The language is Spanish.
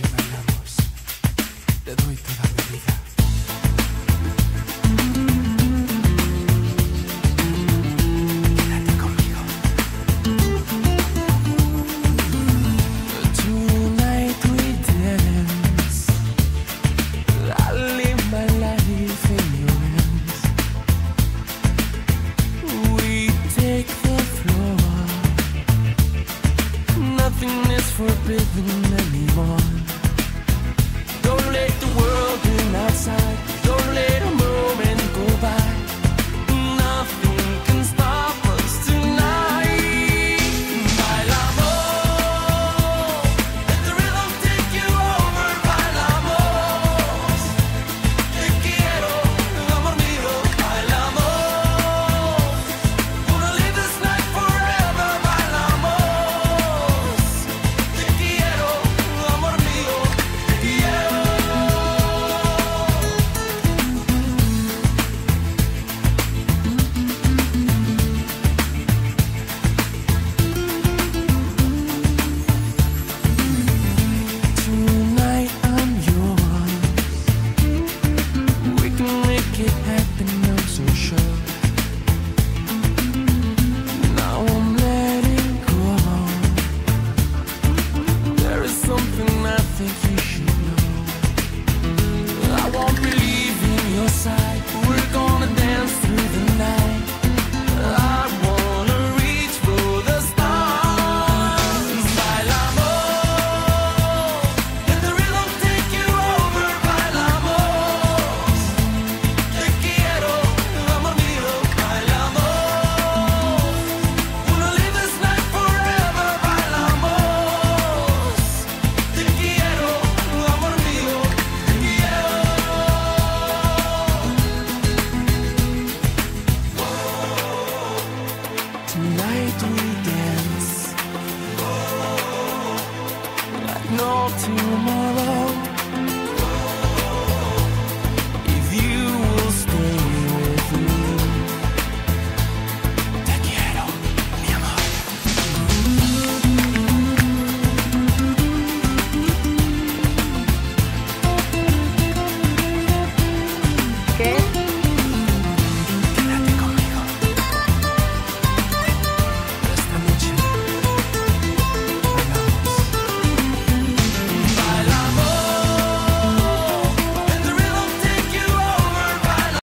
emanamos. Te doy toda mi vida. no tomorrow.